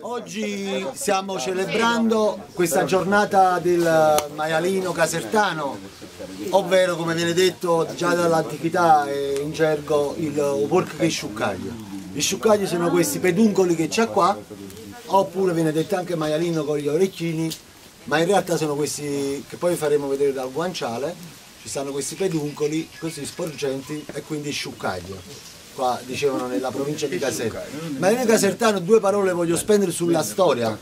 Oggi stiamo celebrando questa giornata del maialino casertano, ovvero come viene detto già dall'antichità in gergo il porco che sciuccaglio. I sciuccagli sono questi peduncoli che c'è qua, oppure viene detto anche maialino con gli orecchini, ma in realtà sono questi che poi faremo vedere dal guanciale, ci stanno questi peduncoli così sporgenti e quindi sciuccaglio qua dicevano nella provincia di Caserta. Ma io Casertano due parole voglio spendere sulla storia.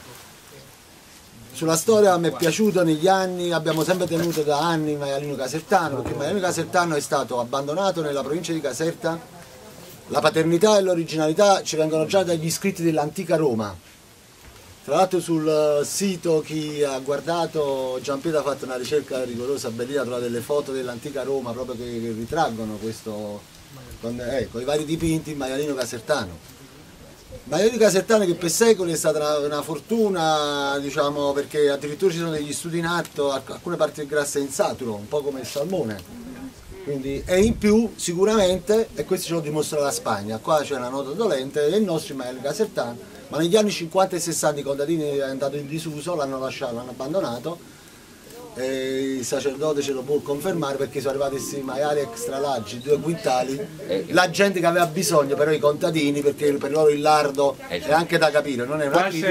Sulla storia mi è piaciuto negli anni, abbiamo sempre tenuto da anni maialino casertano, perché maialino casertano è stato abbandonato nella provincia di Caserta, la paternità e l'originalità ci vengono già dagli iscritti dell'antica Roma. Tra l'altro sul sito chi ha guardato, Giampietro ha fatto una ricerca rigorosa, bellina, trova delle foto dell'antica Roma proprio che, che ritraggono questo, con, eh, con i vari dipinti il maialino casertano. Il maialino casertano che per secoli è stata una, una fortuna, diciamo, perché addirittura ci sono degli studi in atto, alcune parti del grasso è in saturo, un po' come il salmone. Quindi, e in più sicuramente, e questo ce lo dimostra la Spagna, qua c'è una nota dolente del nostro maialino casertano, ma negli anni 50 e 60 i contadini è andato in disuso, l'hanno lasciato, l'hanno abbandonato e il sacerdote ce lo può confermare perché sono arrivati questi maiali extra largi, due quintali, la gente che aveva bisogno, però i contadini, perché per loro il lardo è anche da capire, non è una critica.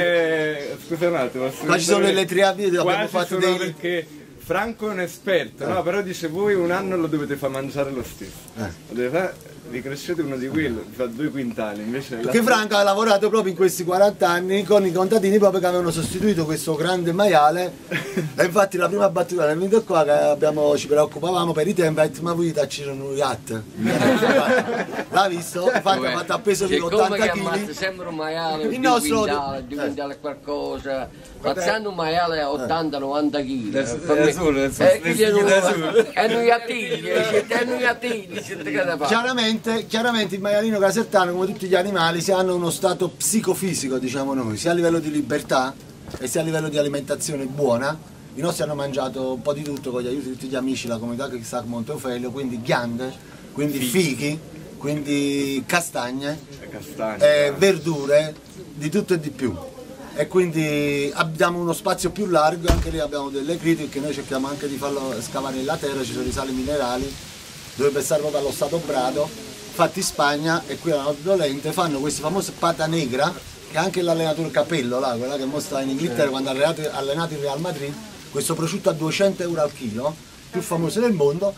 Scusa un attimo, qua ci sono le triabili, abbiamo fatto dei... Perché Franco è un esperto, eh. no? però dice voi un anno lo dovete far mangiare lo stesso. Eh vi crescete uno di quelli, fa due quintali. Invece Perché la... Franco ha lavorato proprio in questi 40 anni con i contadini proprio che avevano sostituito questo grande maiale. e infatti la prima battuta nel video qua che abbiamo, ci preoccupavamo per i tempi, ha detto ma voi c'erano un yacht. L'ha visto? Infatti ha fatto appeso di 80 kg. Sembra un maiale, il nostro quintale, due quintali qualcosa. Passando un maiale a 80-90 kg. E noi attigli, e noi attigli, Chiaramente chiaramente, chiaramente il maialino casertano, come tutti gli animali, hanno uno stato psicofisico, diciamo noi, sia a livello di libertà e sia a livello di alimentazione buona. I nostri hanno mangiato un po' di tutto con gli aiuti di tutti gli amici, la comunità che sta a Monteofelio, quindi ghiande, quindi fichi, quindi castagne, castagne eh, verdure, di tutto e di più. E quindi abbiamo uno spazio più largo, anche lì abbiamo delle critiche, noi cerchiamo anche di farlo scavare nella terra, ci sono i sali minerali, dovrebbe stare proprio allo stato brado, fatti in Spagna e qui alla Dolente fanno questi famosi pata negra, che anche l'allenatore Capello, là, quella che mostra in Inghilterra quando ha allenato, il Real Madrid, questo prosciutto a 200 euro al chilo, più famoso del mondo,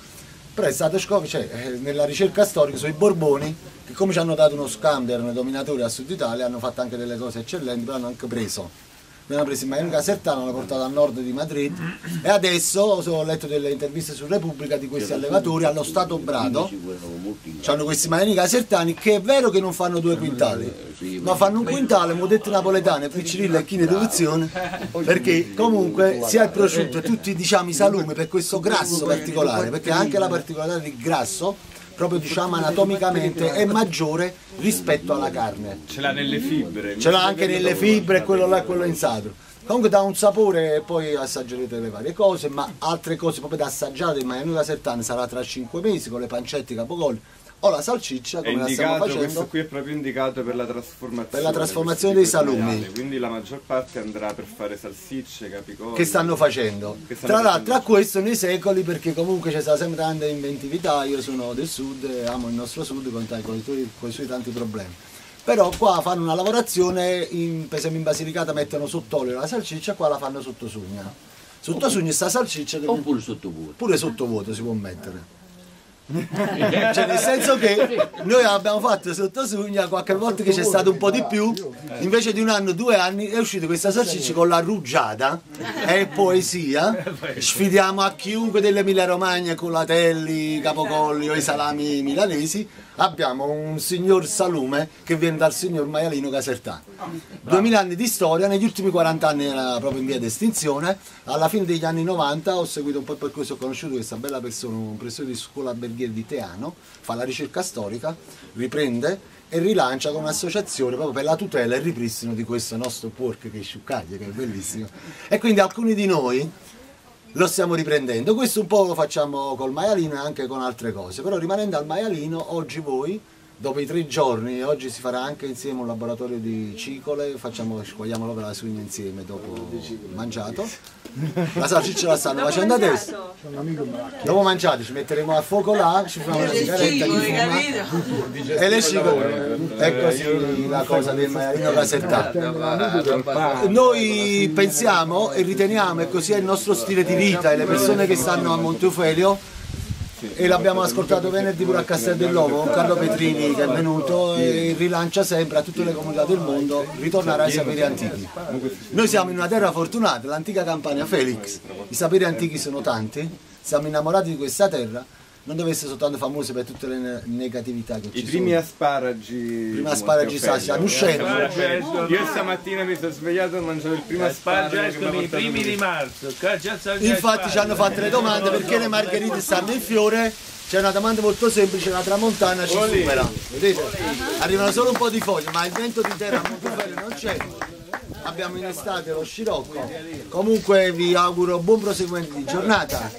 però è stato scoperto, cioè, eh, nella ricerca storica sono i Borboni, che come ci hanno dato uno scambio, erano dominatori a Sud Italia, hanno fatto anche delle cose eccellenti, però hanno anche preso abbiamo preso in Miami Casertano, l'hanno portato a nord di Madrid. E adesso ho letto delle interviste su Repubblica di questi allevatori allo Stato Brado hanno questi Miami Casertani che è vero che non fanno due quintali. Ma fanno un quintale, modette napoletane, piccirilla e chine d'eduzione perché comunque sia il prosciutto e tutti diciamo i salumi per questo grasso particolare perché anche la particolarità del grasso proprio diciamo anatomicamente è maggiore rispetto alla carne. Ce l'ha nelle fibre. Ce l'ha anche nelle fibre, quello là, quello in saturo. Comunque dà un sapore e poi assaggerete le varie cose, ma altre cose proprio da assaggiare in Miami Casertane sarà tra 5 mesi con le pancette capocolli o la salsiccia come la stiamo facendo. Questo qui è proprio indicato per la trasformazione. Per la trasformazione dei salumi. Quindi la maggior parte andrà per fare salsicce, capicoli. Che stanno facendo. Che stanno Tra l'altro a questo nei secoli perché comunque c'è stata sempre tanta inventività, io sono del sud, amo il nostro sud con, con, i, con i suoi tanti problemi però qua fanno una lavorazione, in, per esempio in Basilicata mettono sott'olio la salsiccia, qua la fanno sotto sugna. Sotto sugna sta salsiccia... Oppure sottovuoto. Pure sottovuoto si può mettere cioè nel senso che noi abbiamo fatto sotto Sugna qualche volta che c'è stato un po' di più. Invece di un anno due anni è uscita questa salsiccia con la rugiada. È poesia. Sfidiamo a chiunque dell'Emilia Romagna colatelli, capocolli o i salami milanesi abbiamo un signor salume che viene dal signor maialino casertano 2000 anni di storia negli ultimi 40 anni era proprio in via di estinzione alla fine degli anni 90 ho seguito un po' il percorso ho conosciuto questa bella persona un professore di scuola Berghier di Teano, fa la ricerca storica, riprende e rilancia con un'associazione proprio per la tutela e il ripristino di questo nostro porco che è sciuccaglia, che è bellissimo. E quindi alcuni di noi lo stiamo riprendendo. Questo un po' lo facciamo col maialino e anche con altre cose, però rimanendo al maialino, oggi voi dopo i tre giorni, oggi si farà anche insieme un laboratorio di cicole, facciamo, scogliamo l'opera della suina insieme dopo mangiato. La salsiccia la stanno facendo adesso. Dopo mangiato ci metteremo a fuoco là, ci faremo una sigaretta di fuma e le cicole. E così la cosa del maialino casertano. Noi pensiamo e riteniamo, e così è il nostro stile di vita, e le persone che stanno a Montefelio e l'abbiamo ascoltato venerdì pure a Castel dell'Ovo con Carlo Petrini che è venuto e rilancia sempre a tutte le comunità del mondo ritornare ai saperi antichi. Noi siamo in una terra fortunata, l'antica Campania Felix, i saperi antichi sono tanti, siamo innamorati di questa terra non deve essere soltanto famoso per tutte le negatività che I ci primi sono. asparagi. I primi asparagi sa, stanno uscendo. Io stamattina mi sono svegliato e ho mangiato il primo asparagi. i primi di marzo. Infatti ci hanno fatto le domande perché le margherite stanno in fiore. C'è una domanda molto semplice, la tramontana ci supera. Vedete? Arrivano solo un po' di foglie, ma il vento di terra a Montefelio non c'è. Abbiamo in estate lo scirocco. Comunque vi auguro buon proseguimento di giornata.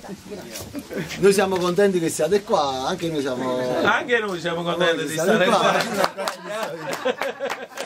Noi siamo contenti che siate qua, anche noi siamo Anche noi siamo contenti di stare qua. qua.